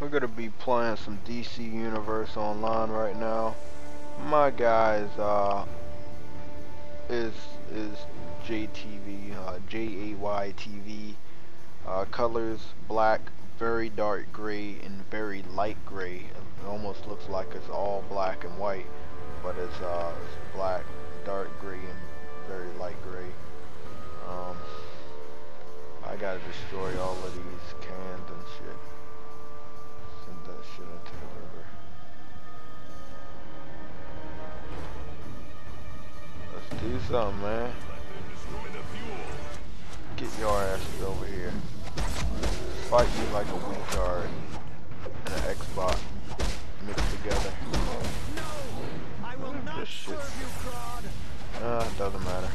We're gonna be playing some DC Universe online right now. My guy is uh is is JTV uh, J A Y T V. Uh, colors black, very dark gray, and very light gray. It almost looks like it's all black and white, but it's uh it's black, dark gray, and very light gray. Um, I gotta destroy all of these cans and shit. Send that shit into the river. Let's do something, man. Get your asses over here. Fight you like a retard and an Xbox mixed together. No, I will not This shit. serve you, Grodd. Uh, it doesn't matter.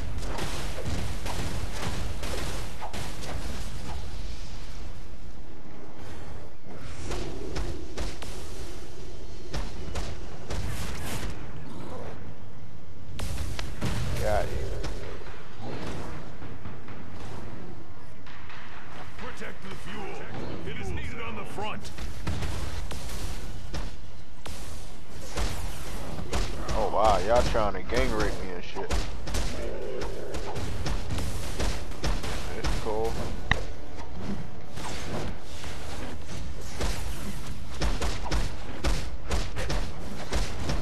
Oh y'all trying to gang rape me and shit. It's cool.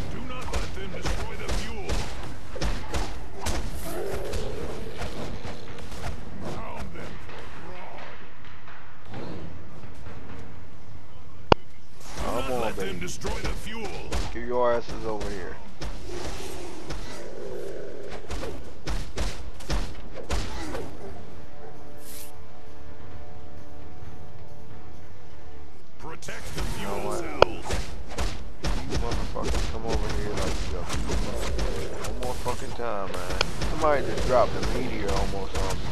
Do not let them destroy the fuel. Pound them for Come on, baby. destroy the fuel. Get your asses over here. Protect the know fuel what? cells. You motherfuckers come over here like yo. One more fucking time, man. Somebody just dropped a meteor almost on me.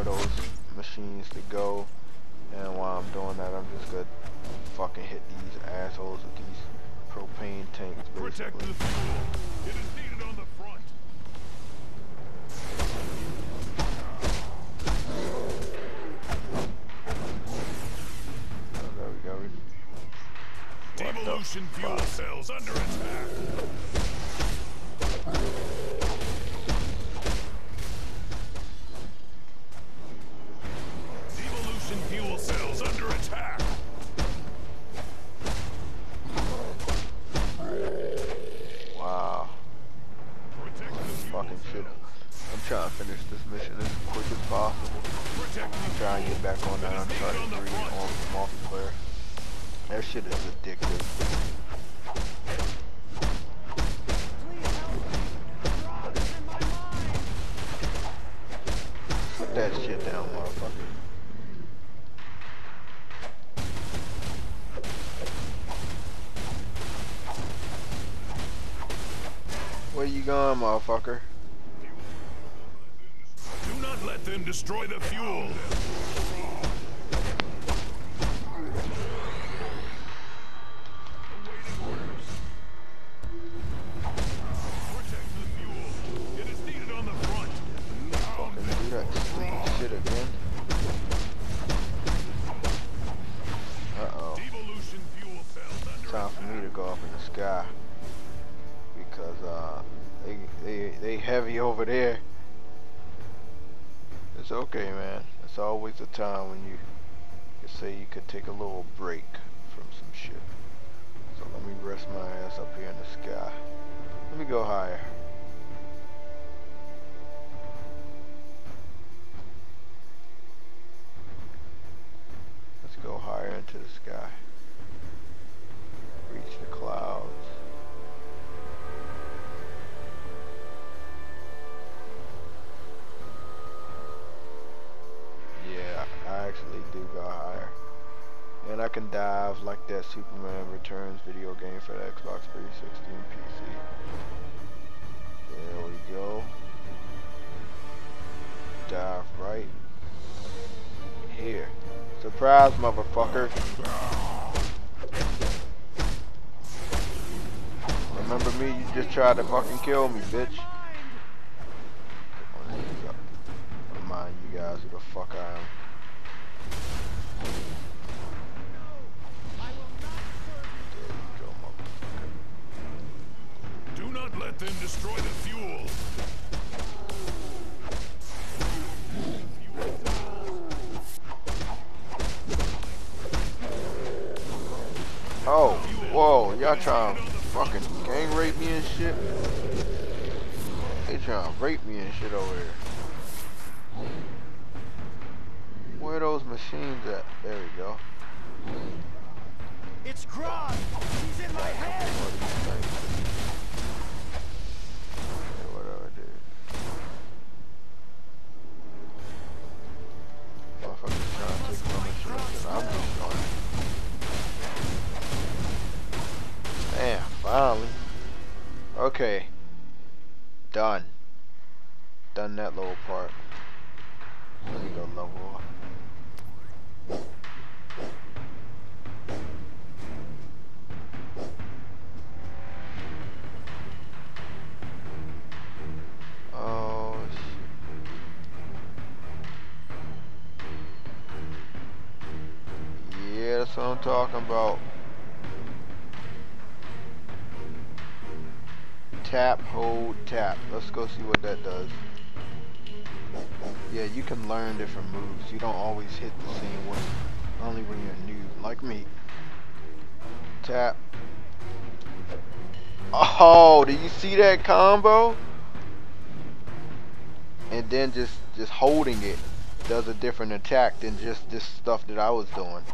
Of those machines to go. And while I'm doing that, I'm just gonna fucking hit these assholes with these propane tanks, Protect basically. the fuel. It is needed Try and get back on that Uncharted 3 on multiplayer. That shit is addictive. Put that shit down, motherfucker. Where you going, motherfucker? Let them destroy the fuel. Protect the fuel. It is needed on the front. Fucking do that stupid shit again. Uh-oh. Devolution fuel cells under Time for me to go up in the sky. Because, uh, they, they, they heavy over there. It's okay, man. It's always a time when you say you could take a little break from some shit. So let me rest my ass up here in the sky. Let me go higher. Let's go higher into the sky. Like that Superman Returns video game for the Xbox 360 and PC. There we go. Dive right here. Surprise, motherfucker. Remember me? You just tried to fucking kill me, bitch. Remind you guys who the fuck I am. Not let them destroy the fuel. Oh, whoa, y'all trying to fucking gang rape me and shit? They trying to rape me and shit over here. Where those machines at? There we go. It's Grodd! He's in my head! Talking about. Tap, hold, tap. Let's go see what that does. Yeah, you can learn different moves. You don't always hit the same one. Only when you're new, like me. Tap. Oh, do you see that combo? And then just just holding it does a different attack than just this stuff that I was doing.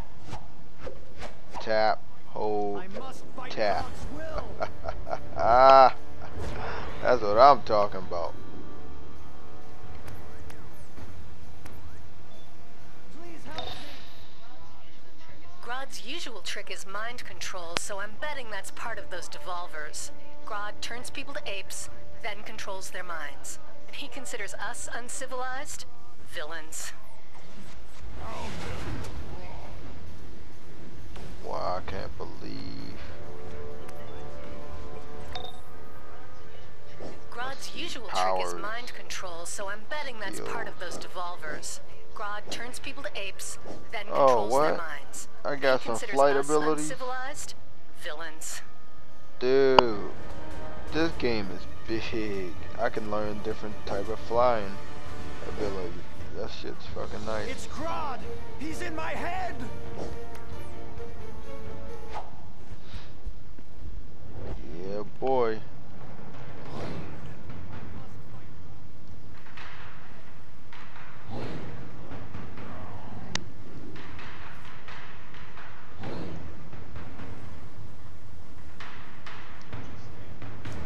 Tap, hold, I must fight tap. Ah, that's what I'm talking about. Please help me! Grodd's usual trick is mind control, so I'm betting that's part of those devolvers. Grodd turns people to apes, then controls their minds. And he considers us uncivilized? Villains. Wow, I can't believe. Grodd's usual trick is mind control, so I'm betting that's part of those devolvers. Grodd turns people to apes, then Oh, controls their what? minds. I He got some considers flight us abilities. Uncivilized? Villains. Dude, this game is big. I can learn different type of flying ability. That shit's fucking nice. It's Grodd! He's in my head! Yeah, boy.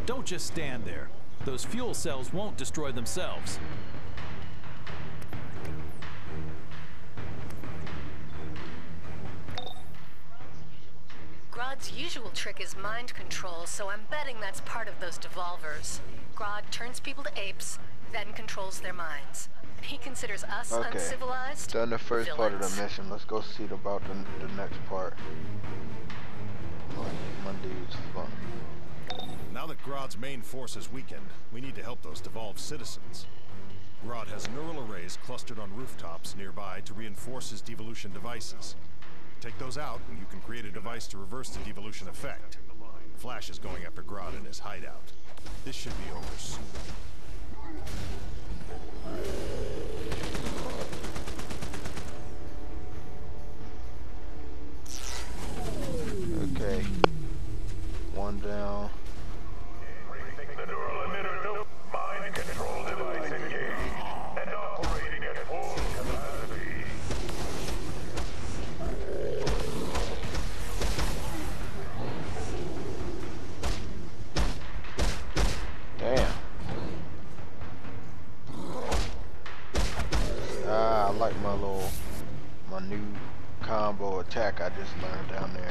Don't just stand there. Those fuel cells won't destroy themselves. Grodd's usual trick is mind control, so I'm betting that's part of those devolvers. Grodd turns people to apes, then controls their minds. He considers us Okay. uncivilized? Done the first part of the mission. Let's go see about the, the next part. My dude's fun. Now that Grodd's main force is weakened, we need to help those devolved citizens. Grodd has neural arrays clustered on rooftops nearby to reinforce his devolution devices. Take those out, and you can create a device to reverse the devolution effect. Flash is going after Grodd in his hideout. This should be over soon. Attack I just learned down there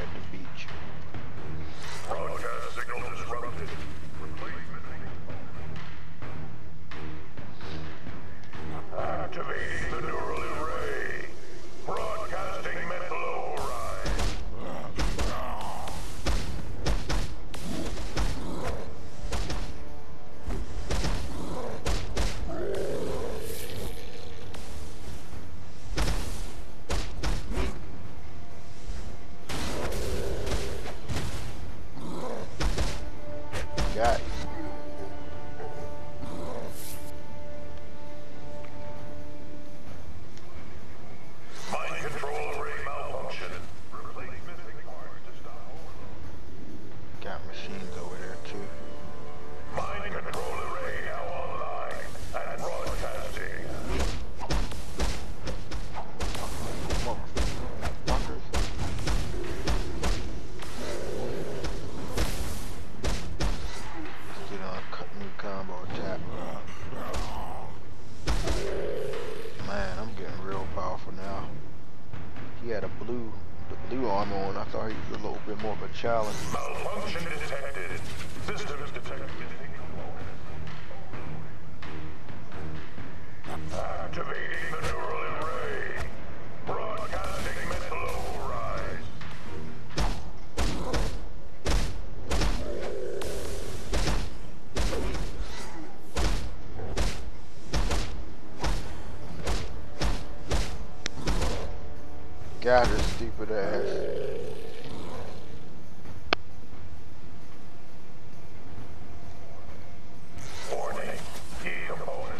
Got challenge.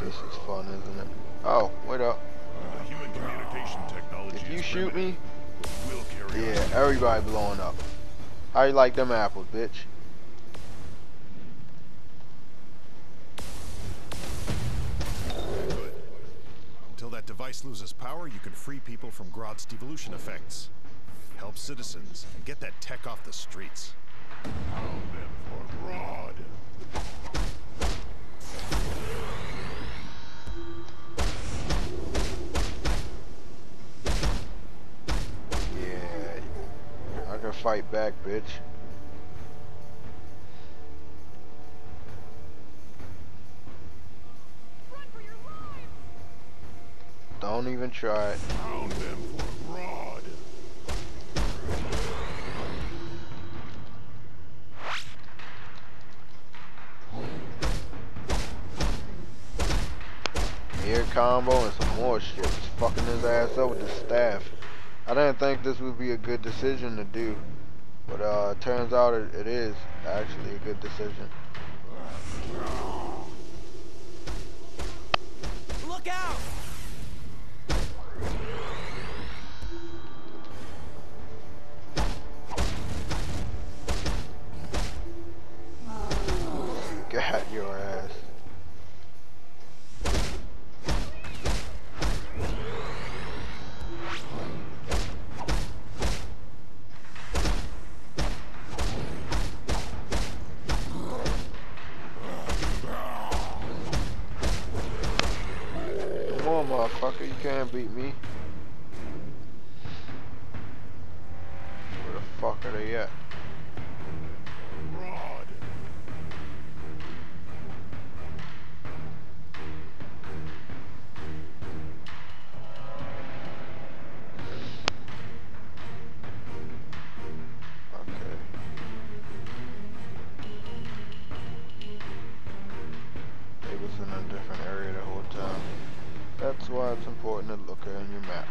This is fun, isn't it? Oh, wait up. The human communication technology If you shoot me, We'll carry yeah, everybody blowing up. How you like them apples, bitch? Good. Until that device loses power, you can free people from Grodd's devolution effects. Help citizens and get that tech off the streets. Pound them for Grodd. Fight back, bitch. Don't even try it. Pound them for Grodd. Air combo and some more shit. Just fucking his ass up with the staff. I didn't think this would be a good decision to do. But uh, turns out it, it is actually a good decision. Look out! On, motherfucker, you can't beat me. Where the fuck are they at? Okay. They was in a different area the whole time. That's why it's important to look at your map.